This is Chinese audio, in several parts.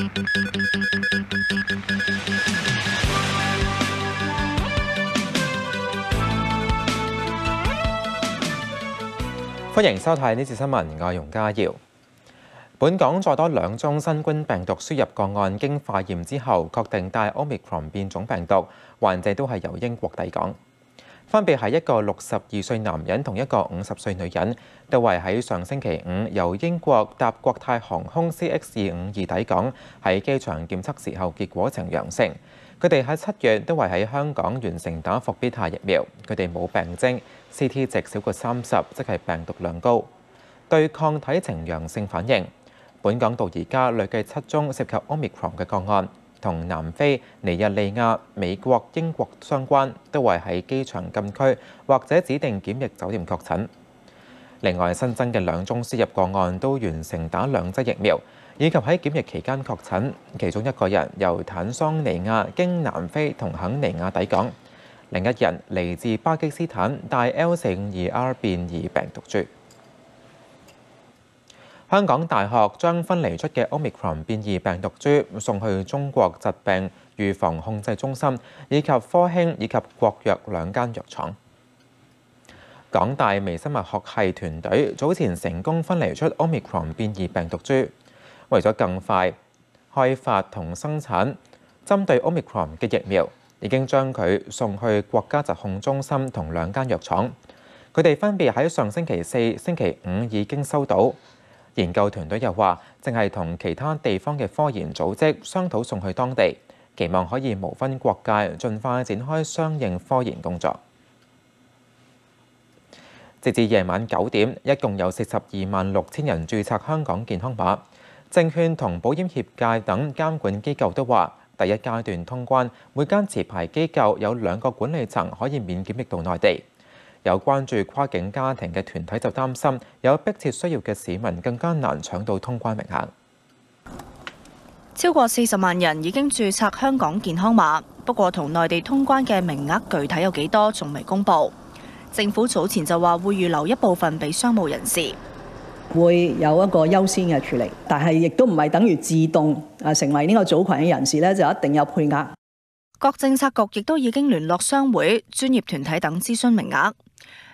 歡迎收睇呢次新聞，我係容家耀。本港再多兩宗新冠病毒輸入個案，經化驗之後確定帶 Omicron 變種病毒，患者都係由英國抵港，分別係一個六十二歲男人同一個五十歲女人，都係喺上星期五由英國搭國泰航空 CX 二五二抵港，喺機場檢測時候結果呈陽性。佢哋喺七月都係喺香港完成打伏必泰疫苗，佢哋冇病徵，CT 值少過三十，即係病毒量高，對抗體呈陽性反應。本港到而家累計七宗涉及 Omicron 嘅個案，同南非、尼日利亞、美國、英國相關，都係喺機場禁區或者指定檢疫酒店確診。另外新增嘅兩宗輸入個案都完成打兩劑疫苗。以及喺檢疫期間確診，其中一個人由坦桑尼亞經南非同肯尼亞抵港，另一人嚟自巴基斯坦，帶 L 四五二 R 變異病毒株。香港大學將分離出嘅 Omicron 變異病毒株送去中國疾病預防控制中心以及科興以及國藥兩間藥廠。港大微生物學系團隊早前成功分離出 Omicron 變異病毒株。為咗更快開發同生產針對 Omicron 嘅疫苗，已經將佢送去國家疾控中心同兩間藥廠。佢哋分別喺上星期四、星期五已經收到。研究團隊又話，正係同其他地方嘅科研組織商討送去當地，期望可以無分國界，盡快展開相應科研工作。直至夜晚九點，一共有四十二萬六千人註冊香港健康碼。證券同保險業界等監管機構都話，第一階段通關，每間持牌機構有兩個管理層可以免檢疫到內地。有關注跨境家庭嘅團體就擔心，有迫切需要嘅市民更加難搶到通關名額。超過四十萬人已經註冊香港健康碼，不過同內地通關嘅名額具體有幾多，仲未公佈。政府早前就話會預留一部分俾商務人士。會有一個優先嘅處理，但係亦都唔係等於自動啊成為呢個組群嘅人士咧，就一定有配額。各政策局亦都已經聯絡商會、專業團體等諮詢名額。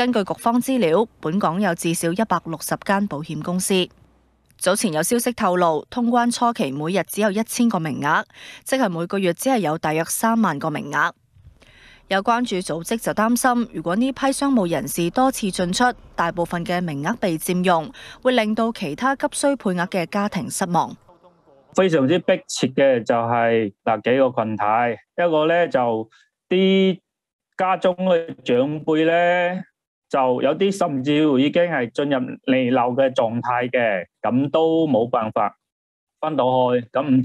根據局方資料，本港有至少一百六十間保險公司。早前有消息透露，通關初期每日只有一千個名額，即係每個月只係有大約三萬個名額。有關注組織就擔心，如果呢批商務人士多次進出，大部分嘅名額被佔用，會令到其他急需配額嘅家庭失望。非常之迫切嘅就係嗱幾個群體，一個咧就啲家中嘅長輩咧，就有啲甚至乎已經係進入彌留嘅狀態嘅，咁都冇辦法翻到去咁。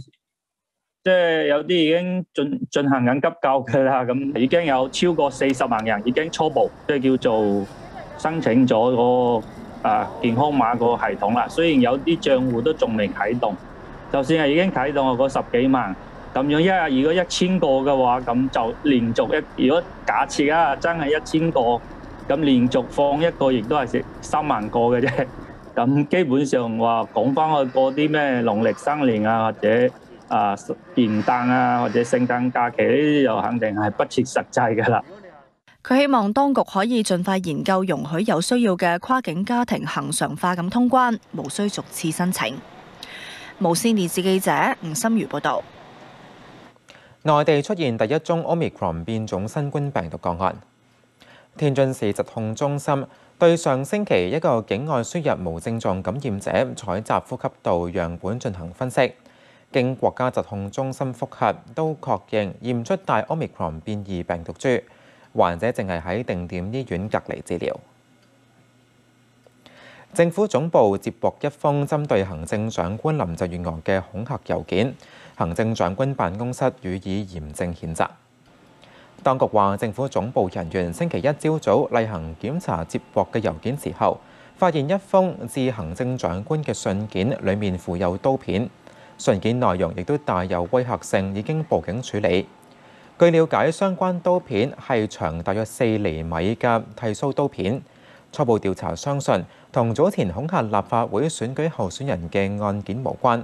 即係有啲已經進進行緊急救嘅啦，咁已經有超過四十萬人已經初步即係叫做申請咗個啊健康碼個系統啦。雖然有啲賬戶都仲未啟動，就算係已經啟動嗰十幾萬咁樣，一日如果一千個嘅話，咁就連續一如果假設啊真係一千個咁連續放一個月都係食三萬個嘅啫。咁基本上話講翻去過啲咩農曆新年啊或者。啊，元旦啊，或者聖誕假期呢啲就肯定係不切實際噶啦。佢希望當局可以盡快研究容許有需要嘅跨境家庭恒常化咁通關，無需逐次申請。無線電視記者吳心如報道。內地出現第一宗 Omicron 變種新冠病毒個案。天津市疾控中心對上星期一個境外輸入無症狀感染者採集呼吸道樣本進行分析，經國家疾控中心複核，都確認驗出帶 Omicron 變異病毒株，患者淨係喺定點醫院隔離治療。政府總部接獲一封針對行政長官林鄭月娥嘅恐嚇郵件，行政長官辦公室予以嚴正譴責。當局話，政府總部人員星期一朝早例行檢查接獲嘅郵件時候，發現一封致行政長官嘅信件，裡面附有刀片，信件內容亦都帶有威嚇性，已經報警處理。據了解，相關刀片係長大約四厘米嘅剃鬚刀片。初步調查相信同早前恐嚇立法會選舉候選人嘅案件無關。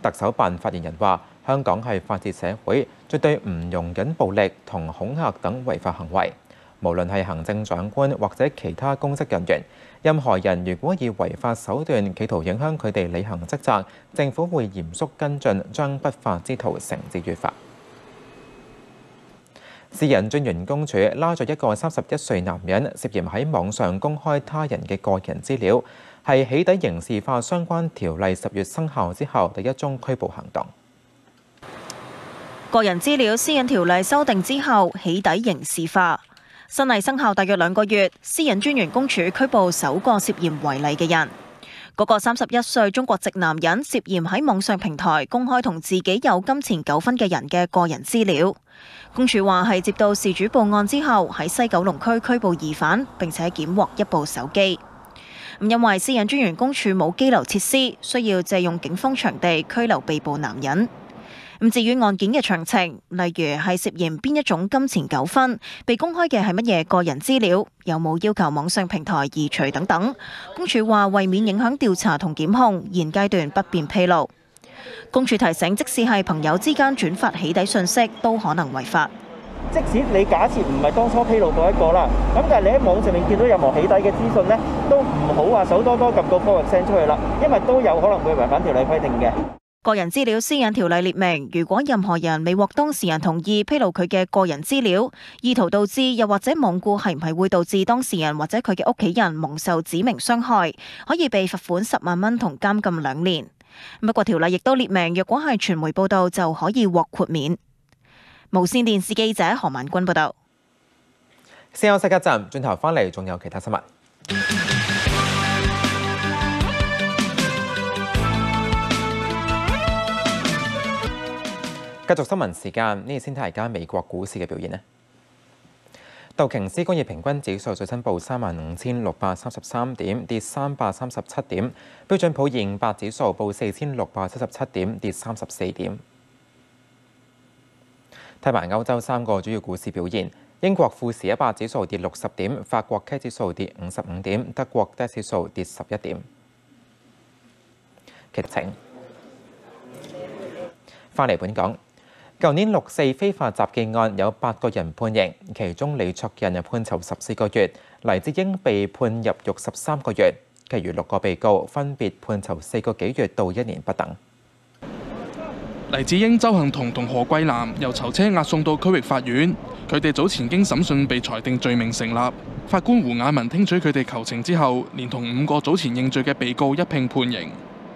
特首辦發言人話：香港係法治社會，絕對唔容忍暴力同恐嚇等違法行為。無論係行政長官或者其他公職人員，任何人如果以違法手段企圖影響佢哋履行職責，政府會嚴肅跟進，將不法之徒繩之於法。私人專員公署拉咗一個三十一歲男人，涉嫌喺網上公開他人嘅個人資料，係起底刑事化相關條例十月生效之後第一宗拘捕行動。個人資料私隱條例修訂之後，起底刑事化。新例生效大約兩個月，私隱專員公署拘捕首個涉嫌違例嘅人。嗰個三十一歲中國籍男人涉嫌喺網上平台公開同自己有金錢糾紛嘅人嘅個人資料。公署話係接到事主報案之後，喺西九龍區拘捕疑犯，並且檢獲一部手機。因為私隱專員公署冇羈留設施，需要借用警方場地拘留被捕男人。咁至於案件嘅詳情，例如係涉嫌邊一種金錢糾紛，被公開嘅係乜嘢個人資料，有冇要求網上平台移除等等，公署話為免影響調查同檢控，現階段不便披露。公署提醒，即使係朋友之間轉發起底信息，都可能違法。即使你假設唔係當初披露嗰一個啦，咁但係你喺網上面見到任何起底嘅資訊呢，都唔好話手多多撳個 f o r w a r send 出去啦，因為都有可能會違反條例規定嘅。個人資料私隱條例列明，如果任何人未獲當事人同意披露佢嘅個人資料，意圖導致又或者罔顧係唔係會導致當事人或者佢嘅屋企人蒙受指明傷害，可以被罰款十萬蚊同監禁兩年。不過條例亦都列明，若果係傳媒報道就可以獲豁免。無線電視記者何萬君報道。先休息一陣，轉頭翻嚟仲有其他新闻。繼續新聞時間，呢次先睇下而家美國股市嘅表現呢。道瓊斯工業平均指數最新報三萬五千六百三十三點，跌三百三十七點；標準普爾五百指數報四千六百七十七點，跌三十四點。睇埋歐洲三個主要股市表現，英國富時一百指數跌六十點，法國 K 指數跌五十五點，德國 D 指數跌十一點。劇情翻嚟本港。舊年六四非法集結案有八個人判刑，其中李卓人判囚十四個月，黎智英被判入獄十三個月，其餘六個被告分別判囚四個幾月到一年不等。黎智英、周幸彤同何桂南由囚車押送到區域法院，佢哋早前經審訊被裁定罪名成立。法官胡雅文聽取佢哋求情之後，連同五個早前認罪嘅被告一并判刑。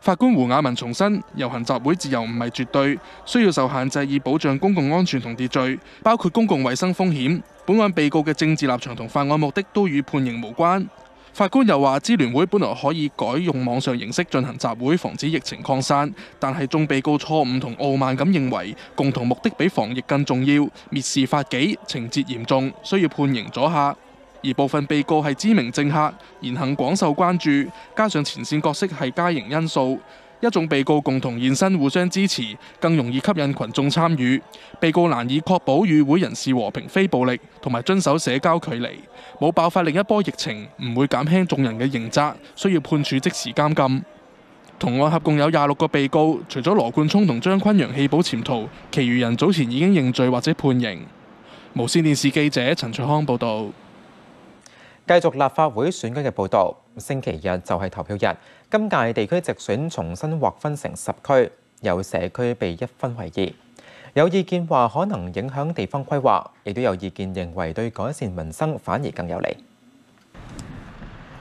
法官胡雅文重申，游行集会自由唔系绝对，需要受限制以保障公共安全同秩序，包括公共卫生风险。本案被告嘅政治立场同犯案目的都与判刑无关。法官又话，支联会本来可以改用网上形式进行集会，防止疫情扩散，但系众被告错误同傲慢咁认为，共同目的比防疫更重要，蔑视法纪，情节严重，需要判刑阻嚇。而部分被告係知名政客，言行廣受關注，加上前線角色係加刑因素，一眾被告共同現身互相支持，更容易吸引群眾參與。被告難以確保與會人士和平非暴力，同埋遵守社交距離。冇爆發另一波疫情，唔會減輕眾人嘅刑責，需要判處即時監禁。同案合共有廿六個被告，除咗羅冠聰同張坤陽棄保潛逃，其余人早前已經認罪或者判刑。無線電視記者陳卓康報導。繼續立法會選舉嘅報導，星期日就係投票日。今屆地區直選重新劃分成十區，有社區被一分為二。有意見話可能影響地方規劃，亦都有意見認為對改善民生反而更有利。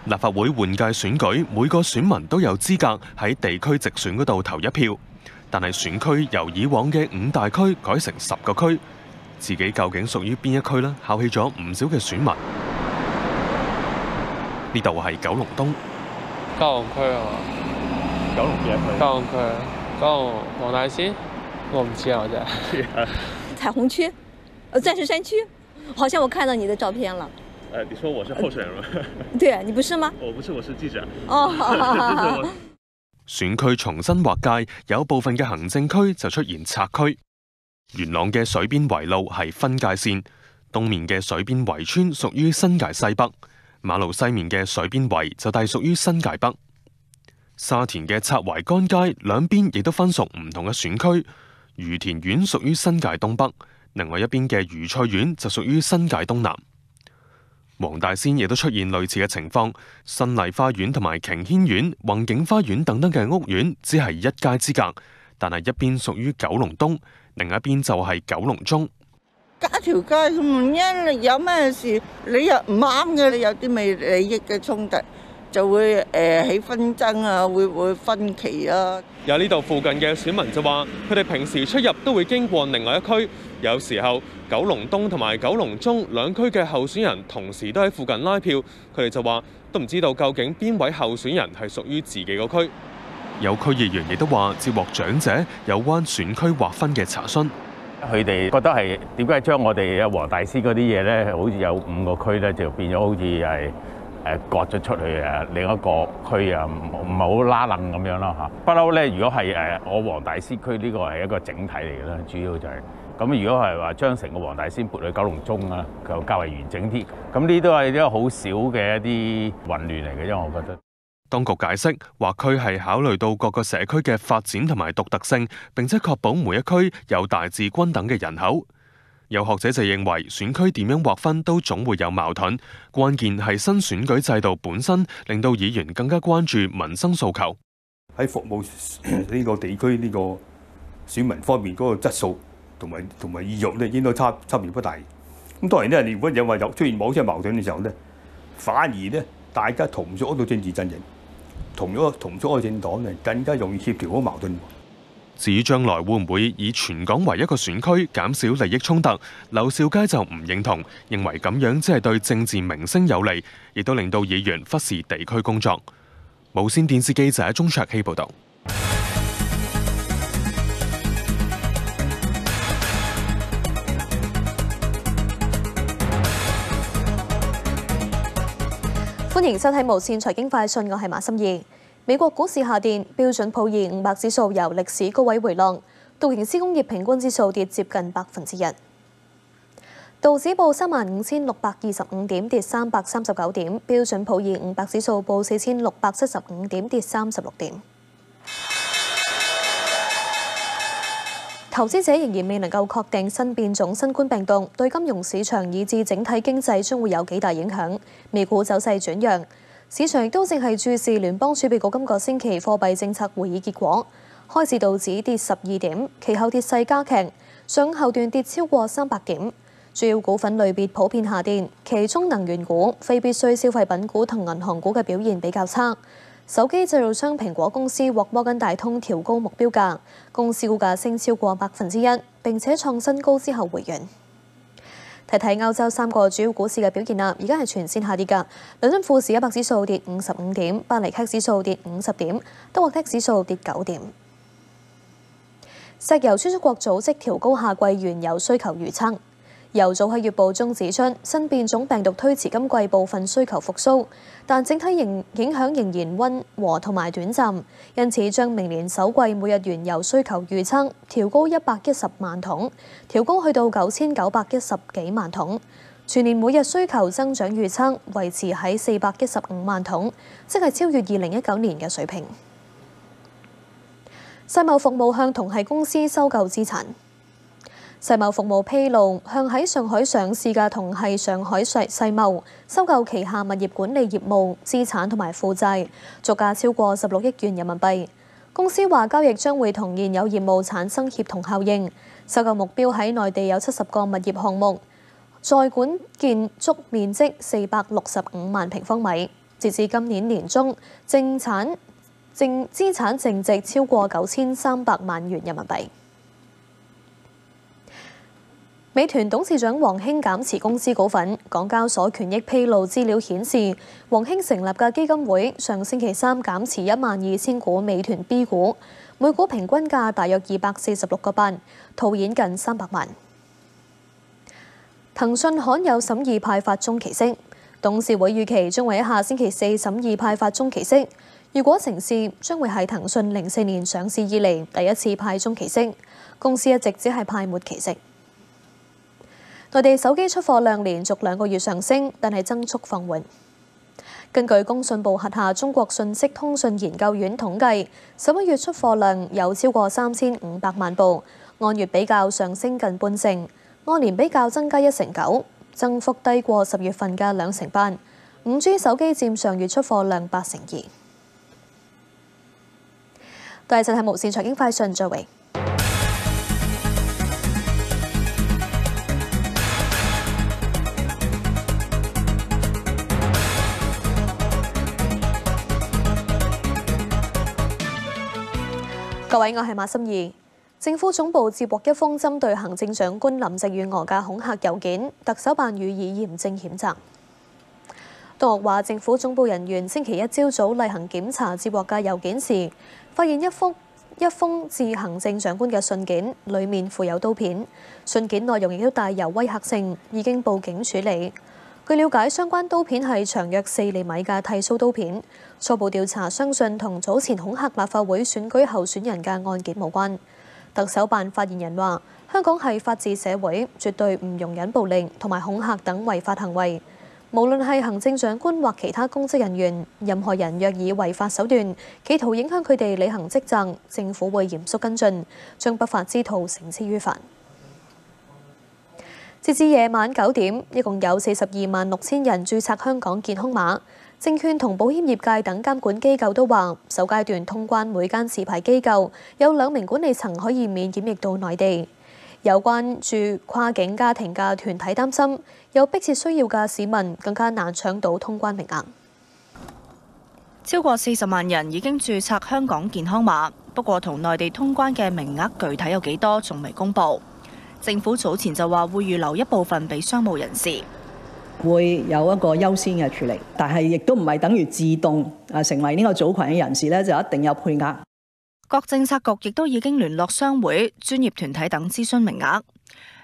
立法會換屆選舉，每個選民都有資格喺地區直選嗰度投一票，但係選區由以往嘅五大區改成十個區，自己究竟屬於邊一區呢？考起咗唔少嘅選民。呢度係九龍東。九龍區啊嘛，九龍邊一區？九龍區，九龍黃大仙，我唔知啊，我真係。彩虹區，呃，鑽石山區，好像我看到你的照片了。呃，你說我是候選人嗎？對，你不是嗎？我 不是，我是記者。哦。選區重新劃界，有部分嘅行政區就出現拆區。元朗嘅水邊圍路係分界線，東面嘅水邊圍村屬於新界西北。馬路西面嘅水邊圍就隸屬於新界北，沙田嘅拆围干街兩邊亦都分屬唔同嘅選區，愉田苑屬於新界東北，另外一邊嘅愉翠苑就屬於新界東南。黃大仙亦都出現類似嘅情況，新丽花園同埋瓊軒苑、宏景花園等等嘅屋苑只係一街之隔，但係一邊屬於九龍東，另一邊就係九龍中。隔條街咁因，有咩事你又唔啱嘅，你有啲咩利益嘅衝突，就會誒起紛爭啊，會會分歧啊。有呢度附近嘅選民就話，佢哋平時出入都會經過另外一區，有時候九龍東同埋九龍中兩區嘅候選人同時都喺附近拉票，佢哋就話都唔知道究竟邊位候選人係屬於自己個區。有區議員亦都話接獲長者有關選區劃分嘅查詢。佢哋覺得係點解將我哋嘅黃大仙嗰啲嘢咧，好似有五個區咧，就變咗好似係誒割咗出去誒另一個區啊，唔唔係好拉楞咁樣咯嚇。不嬲咧，如果係誒我黃大仙區呢個係一個整體嚟嘅啦，主要就係、是、咁。如果係話將成個黃大仙撥去九龍中啊，就較為完整啲。咁呢都係一個好少嘅一啲混亂嚟嘅，因為我覺得。當局解釋，劃區係考慮到各個社區嘅發展同埋獨特性，並且確保每一區有大致均等嘅人口。有學者就認為，選區點樣劃分都總會有矛盾，關鍵係新選舉制度本身令到議員更加關注民生訴求。喺服務呢個地區呢個選民方面嗰個質素同埋同埋意欲咧，應該差差別不大。咁當然咧，如果有话有出現某些矛盾嘅時候咧，反而咧大家同咗嗰個政治陣營。同咗同咗個政党咧，更加容易協調好矛盾。至于将来会唔会以全港为一个选区，减少利益冲突，刘少佳就唔认同，认为咁样只系对政治明星有利，亦都令到议员忽视地区工作。無線電視記者钟卓希报道。歡迎收睇無線財經快訊，我係馬心怡。美國股市下跌，標準普爾五百指數由歷史高位回落，道瓊斯工業平均指數跌接近百分之一。道指報三萬五千六百二十五點，跌三百三十九點；標準普爾五百指數報四千六百七十五點，跌三十六點。投資者仍然未能夠確定新變種新冠病毒對金融市場以至整體經濟將會有幾大影響。美股走勢轉弱，市場亦都正係注視聯邦儲備局今個星期貨幣政策會議結果。開市道指跌十二點，其後跌勢加劇，上後段跌超過三百點。主要股份類別普遍下跌，其中能源股、非必需消費品股同銀行股嘅表現比較差。手機製造商蘋果公司獲摩根大通調高目標價，公司股價升超過百分之一，並且創新高之後回軟。睇睇歐洲三個主要股市嘅表現啦，而家係全線下跌㗎。倫敦富士一百指數跌五十五點，巴黎克指數跌五十點，德國 DAX 指數跌九點。石油輸出國組織調高夏季原油需求預測。由早喺月報中指出，新變種病毒推遲今季部分需求復甦，但整體影影響仍然溫和同埋短暫，因此將明年首季每日原油需求預測調高一百一十萬桶，調高去到九千九百一十幾萬桶。全年每日需求增長預測維持喺四百一十五萬桶，即係超越二零一九年嘅水平。世貿服務向同系公司收購資產。世貿服務披露，向喺上海上市嘅同系上海世世貿收購旗下物業管理業務資產同埋負債，作價超過十六億元人民幣。公司話交易將會同現有業務產生協同效應，收購目標喺內地有七十個物業項目。在管建築面積四百六十五萬平方米，截至今年年中，淨產淨資產淨值超過九千三百萬元人民幣。美團董事長王興減持公司股份，港交所權益披露資料顯示，王興成立嘅基金會上星期三減持一萬二千股美團 B 股，每股平均價大約二百四十六個八，套現近三百萬。騰訊罕有審議派發中期息，董事會預期將會喺下星期四審議派發中期息。如果成事，將會係騰訊零四年上市以嚟第一次派中期息。公司一直只係派末期息。內地手機出貨量連續兩個月上升，但係增速放緩。根據工信部轄下中國信息通信研究院統計，十一月出貨量有超過三千五百萬部，按月比較上升近半成。按年比較增加一成九，增幅低過十月份嘅兩成八。五 G 手機佔上月出貨量八成二。第二就係無線財經快訊，再會。各位，我係馬心怡。政府總部接獲一封針對行政長官林郑月娥嘅恐嚇郵件，特首辦予以嚴正譴責。當局話，政府總部人員星期一朝早例行檢查接獲嘅郵件時，發現一封一封致行政長官嘅信件，里面附有刀片，信件內容亦都帶有威嚇性，已經報警處理。據了解，相關刀片係長約四厘米嘅剃鬚刀片。初步調查相信同早前恐嚇立法會選舉候選人嘅案件無關。特首辦發言人話：香港係法治社會，絕對唔容忍暴力同埋恐嚇等違法行為。無論係行政長官或其他公職人員，任何人若以違法手段企圖影響佢哋履行職責，政府會嚴肅跟進，將不法之徒繩之於法。截至夜晚九點，一共有四十二萬六千人註冊香港健康碼。證券同保險業界等監管機構都話，首階段通關每間持牌機構有兩名管理層可以免檢疫到內地。有關注跨境家庭嘅團體擔心，有迫切需要嘅市民更加難搶到通關名額。超過四十萬人已經註冊香港健康碼，不過同內地通關嘅名額具體有幾多，仲未公佈。政府早前就話會預留一部分俾商務人士。會有一個優先嘅處理，但係亦都唔係等於自動啊成為呢個組群嘅人士咧，就一定有配額。各政策局亦都已經聯絡商會、專業團體等諮詢名額。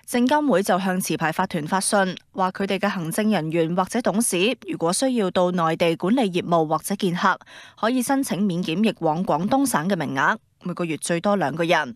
證監會就向持牌法團發信，話佢哋嘅行政人員或者董事，如果需要到內地管理業務或者見客，可以申請免檢疫往廣東省嘅名額，每個月最多兩個人，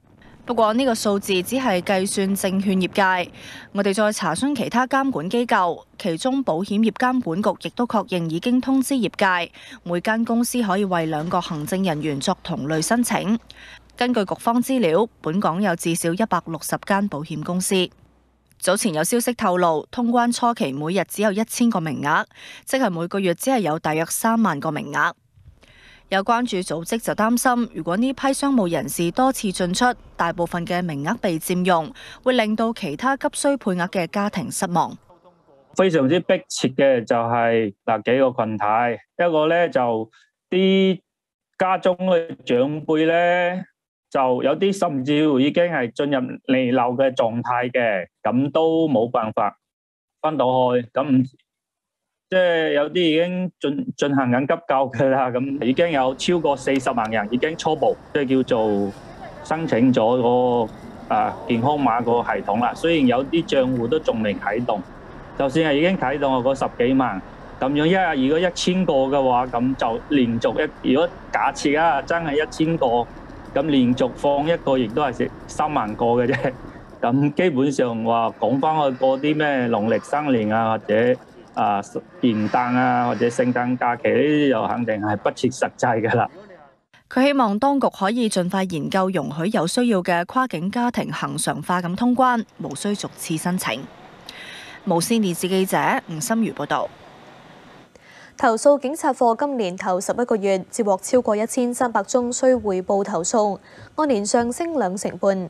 不過呢個數字只係計算證券業界，我哋再查詢其他監管機構，其中保險業監管局亦都確認已經通知業界，每間公司可以為兩個行政人員作同類申請。根據局方資料，本港有至少一百六十間保險公司。早前有消息透露，通關初期每日只有一千個名額，即係每個月只係有大約三萬個名額。有關注組織就擔心，如果呢批商務人士多次進出，大部分嘅名額被佔用，會令到其他急需配額嘅家庭失望。非常之迫切嘅就係嗱幾個群體，一個咧就啲家中嘅長輩咧，就有啲甚至已經係進入彌留嘅狀態嘅，咁都冇辦法翻到去，咁即係有啲已經進進行緊急救嘅啦，咁已經有超過四十萬人已經初步即係叫做申請咗個啊健康碼個系統啦，雖然有啲賬戶都仲未啟動。就算係已經啟動嗰十幾萬，咁樣一日如果一千個嘅話，咁就連續一如果假設啊真係一千個，咁連續放一個月都係三萬個嘅啫。咁基本上話講翻去過啲咩農曆新年啊，或者啊元旦啊，或者圣诞假期呢啲，就肯定系不切实际噶啦。佢希望当局可以尽快研究容许有需要嘅跨境家庭恒常化咁通关，无需逐次申请。无线电视记者吴心如报道。投诉警察课今年头十一个月接获超过一千三百宗需汇报投诉，按年上升两成半。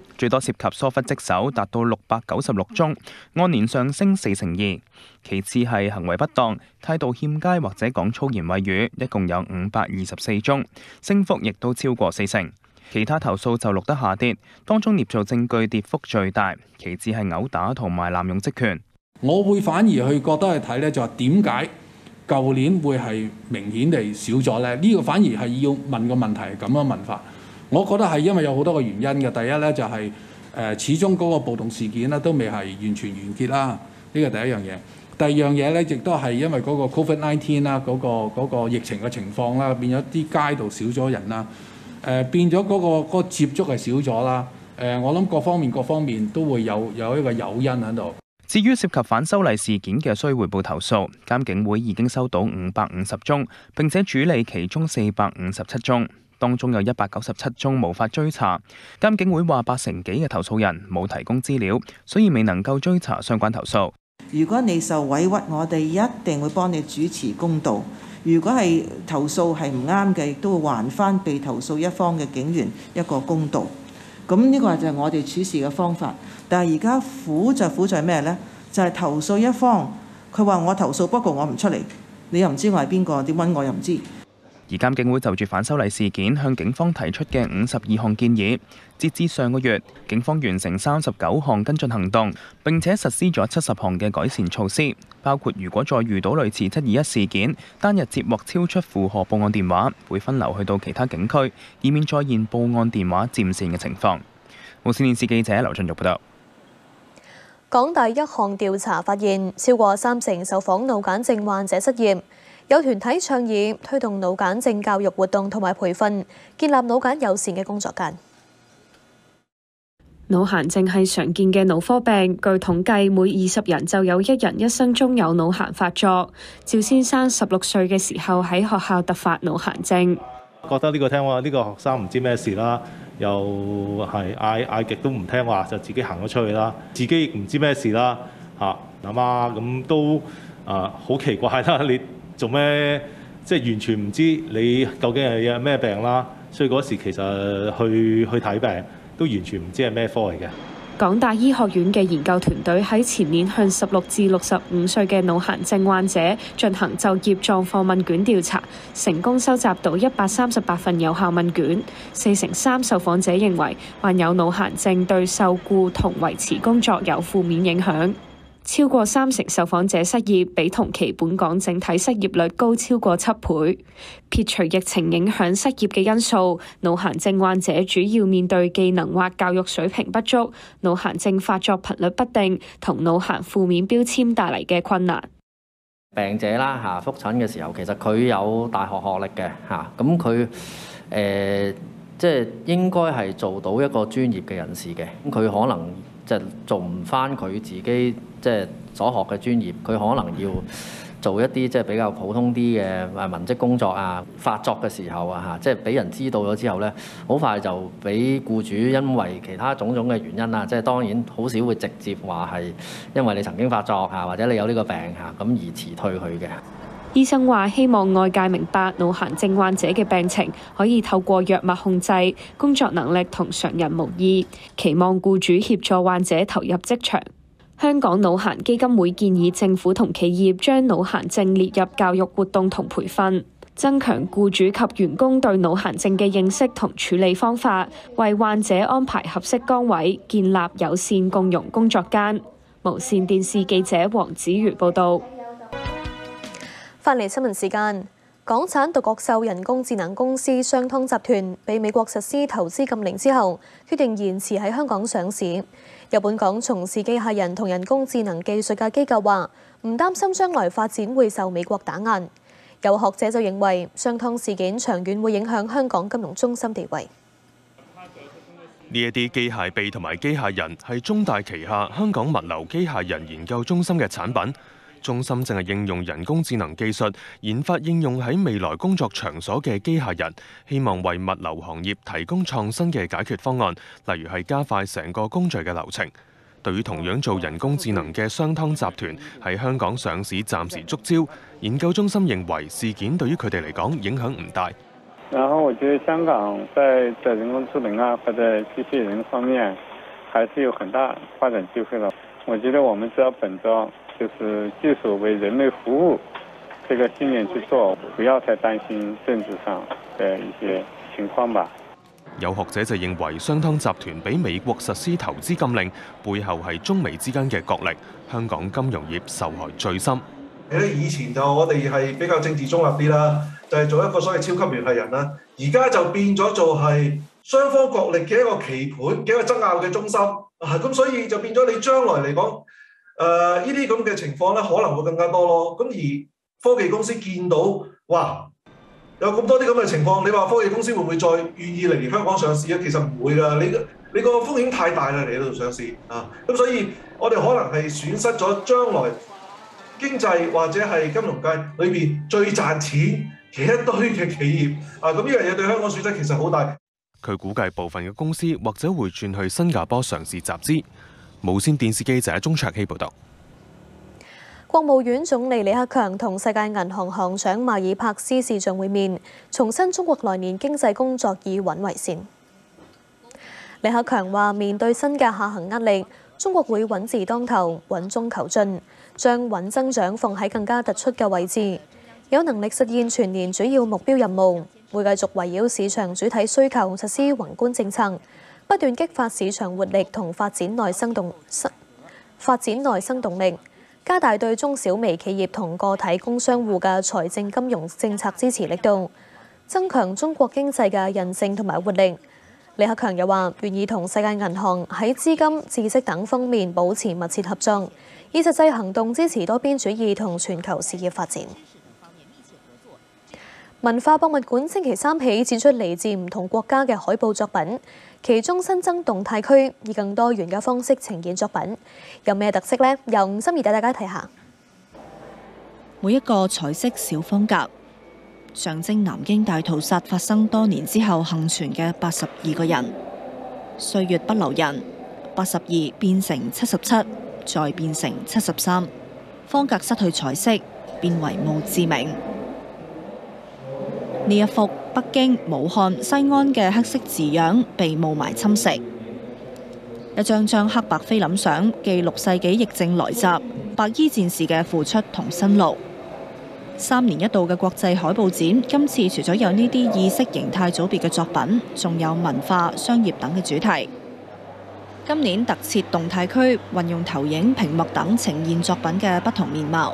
最多涉及疏忽職守，達到六百九十六宗，按年上升四成二。其次係行為不當、態度欠佳或者講粗言穢語，一共有五百二十四宗，升幅亦都超過四成。其他投訴就錄得下跌，當中捏造證據跌幅最大，其次係毆打同埋濫用職權。我會反而去覺得去睇呢，就係點解舊年會係明顯地少咗呢？呢個反而係要問個問題，咁樣問法。我覺得係因為有好多個原因嘅。第一咧就係、是、誒、始終嗰個暴動事件咧都未係完全完結啦。呢個第一樣嘢。第二樣嘢咧，亦都係因為嗰個 Covid Nineteen 啦，嗰、個嗰個疫情嘅情況啦，變咗啲街道少咗人啦。誒、變咗嗰、個嗰個接觸係少咗啦。誒、我諗各方面各方面都會有有一個誘因喺度。至於涉及反修例事件嘅需回報投訴，監警會已經收到五百五十宗，並且處理其中四百五十七宗。當中有一百九十七宗無法追查，監警會話八成幾嘅投訴人冇提供資料，所以未能夠追查相關投訴。如果你受委屈，我哋一定會幫你主持公道。如果係投訴係唔啱嘅，亦都會還翻被投訴一方嘅警員一個公道。咁呢個就係我哋處事嘅方法。但係而家苦就苦在咩呢？就係投訴一方，佢話我投訴，不過我唔出嚟，你又唔知我係邊個，點揾我又唔知。而監警會就住反修例事件向警方提出嘅五十二項建議，截至上個月，警方完成三十九項跟進行動，並且實施咗七十項嘅改善措施，包括如果再遇到類似七二一事件，單日接獲超出負荷報案電話，會分流去到其他警區，以免再現報案電話佔線嘅情況。無線電視記者劉俊玉報道。港大一項調查發現，超過三成受訪腦癇症患者失業。有團體倡議推動腦癇症教育活動同埋培訓，建立腦癇友善嘅工作間。腦癇症係常見嘅腦科病，據統計每二十人就有一人一生中有腦癇發作。趙先生十六歲嘅時候喺學校突發腦癇症，覺得呢個聽話呢個學生唔知咩事啦，又係嗌嗌極都唔聽話，就自己行咗出去啦，自己唔知咩事啦嚇，阿媽咁都啊好奇怪啦你。做咩？即係完全唔知你究竟係有咩病啦，所以嗰時其實去去睇病都完全唔知係咩科嚟嘅。港大醫學院嘅研究團隊喺前年向十六至六十五歲嘅腦癇症患者進行就業狀況問卷調查，成功收集到一百三十八份有效問卷，四成三受訪者認為患有腦癇症對受雇同維持工作有負面影響。超過三成受訪者失業，比同期本港整體失業率高超過七倍。撇除疫情影響失業嘅因素，腦癇症患者主要面對技能或教育水平不足、腦癇症發作頻率不定同腦癇負面標籤帶嚟嘅困難。病者啦嚇，覆診嘅時候，其實佢有大學學歷嘅嚇，咁佢誒即係應該係做到一個專業嘅人士嘅，咁佢可能即係做唔返佢自己。即係所學嘅專業，佢可能要做一啲即係比較普通啲嘅誒文職工作啊，發作嘅時候啊嚇，即係俾人知道咗之後咧，好快就俾僱主因為其他種種嘅原因啊，即係當然好少會直接話係因為你曾經發作嚇，或者你有呢個病嚇咁而辭退佢嘅。醫生話：希望外界明白腦癇症患者嘅病情可以透過藥物控制，工作能力同常人無異。期望僱主協助患者投入職場。香港腦癇基金會建議政府同企業將腦癇症列入教育活動同培訓，增強僱主及員工對腦癇症嘅認識同處理方法，為患者安排合適崗位，建立友善共融工作間。無線電視記者黃子瑜報導。翻嚟新聞時間，港產獨角獸人工智能公司商通集團被美國實施投資禁令之後，決定延遲喺香港上市。有本港從事機械人同人工智能技術嘅機構話，唔擔心將來發展會受美國打壓。有學者就認為，商湯事件長遠會影響香港金融中心地位。呢一啲機械臂同埋機械人係中大旗下香港物流機械人研究中心嘅產品。中心正係應用人工智能技術研發應用喺未來工作場所嘅機械人，希望為物流行業提供創新嘅解決方案，例如係加快成個工序嘅流程。對於同樣做人工智能嘅商湯集團喺香港上市暫時觸礁，研究中心認為事件對於佢哋嚟講影響唔大。然后我觉得香港在在人工智能啊或者机器人方面，还是有很大發展機會的。我覺得我們只要本着就是技术为人类服务这个信念去做，不要太担心政治上的一些情况吧。有学者就认为，商汤集团俾美国实施投资禁令，背后系中美之间嘅角力，香港金融业受害最深。以前就我哋系比较政治中立啲啦，就係做一个所谓超级联系人啦。而家就变咗做系双方角力嘅一个棋盘嘅一個爭拗嘅中心。啊，咁所以就变咗你将来嚟講。誒呢啲咁嘅情況咧，可能會更加多咯。咁而科技公司見到，哇，有咁多啲咁嘅情況，你話科技公司會唔會再願意嚟香港上市啊？其實唔會噶，你你個風險太大啦，嚟呢度上市啊。咁所以我哋可能係損失咗將來經濟或者係金融界裏邊最賺錢嘅一堆嘅企業啊。咁呢樣嘢對香港損失其實好大。佢估計部分嘅公司或者會轉去新加坡上市集資。無線電視記者钟卓希報道，國務院總理李克強同世界銀行行長馬爾帕斯視像會面，重申中國來年經濟工作以穩為先。李克強話：面對新嘅下行壓力，中國會穩字當頭，穩中求進，將穩增長放喺更加突出嘅位置，有能力實現全年主要目標任務，會繼續圍繞市場主體需求實施宏觀政策。不斷激發市場活力同發展內生動發展內生動力，加大對中小微企業同個體工商戶嘅財政金融政策支持力度，增強中國經濟嘅韌性同埋活力。李克強又話願意同世界銀行喺資金、知識等方面保持密切合作，以實際行動支持多邊主義同全球事業發展。文化博物館星期三起展出嚟自唔同國家嘅海報作品。其中新增動態區，以更多元嘅方式呈現作品，有咩特色呢？由吳心怡帶大家睇下。每一個彩色小方格，象徵南京大屠殺發生多年之後幸存嘅八十二個人。歲月不留人，八十二變成七十七，再變成七十三，方格失去彩色，變為墓誌銘。呢一幅北京、武漢、西安嘅黑色字樣被霧霾侵蝕，一張張黑白菲林相記錄世紀疫症來襲、白衣戰士嘅付出同辛勞。三年一度嘅國際海報展，今次除咗有呢啲意識形態組別嘅作品，仲有文化、商業等嘅主題。今年特設動態區，運用投影、屏幕等呈現作品嘅不同面貌。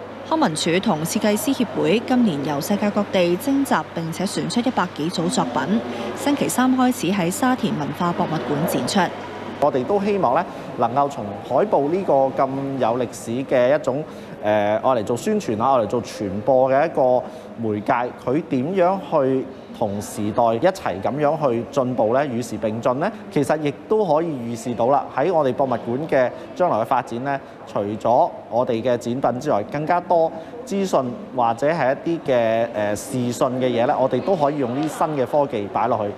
康文署同设计师协会今年由世界各地征集并且选出一百几组作品，星期三开始喺沙田文化博物馆展出。我哋都希望咧，能够从海报呢个咁有历史嘅一種誒，愛嚟做宣传啊，我嚟做传播嘅一个媒介，佢点样去同時代一齊咁樣去進步咧，與時並進咧，其實亦都可以預示到啦。喺我哋博物館嘅將來嘅發展咧，除咗我哋嘅展品之外，更加多資訊或者係一啲嘅誒視訊嘅嘢咧，我哋都可以用呢啲新嘅科技擺落去。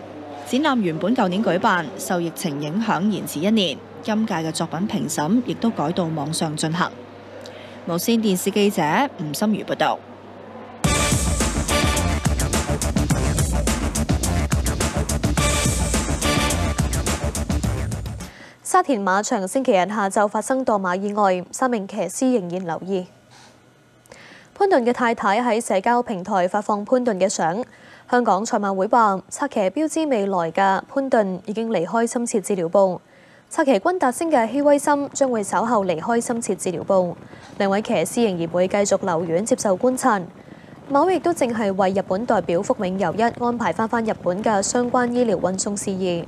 展覽原本舊年舉辦，受疫情影響延遲一年。今屆嘅作品評審亦都改到網上進行。無線電視記者吳心如報導。沙田馬場星期日下晝發生墮馬意外，三名騎師仍然留醫。潘頓嘅太太喺社交平台發放潘頓嘅相。香港賽馬會話，策騎標誌未來嘅潘頓已經離開深切治療部。策騎君達星嘅希威森將會稍後離開深切治療部，兩位騎師仍然會繼續留院接受觀察。馬會亦都正係為日本代表福永由一安排翻返日本嘅相關醫療運送事宜。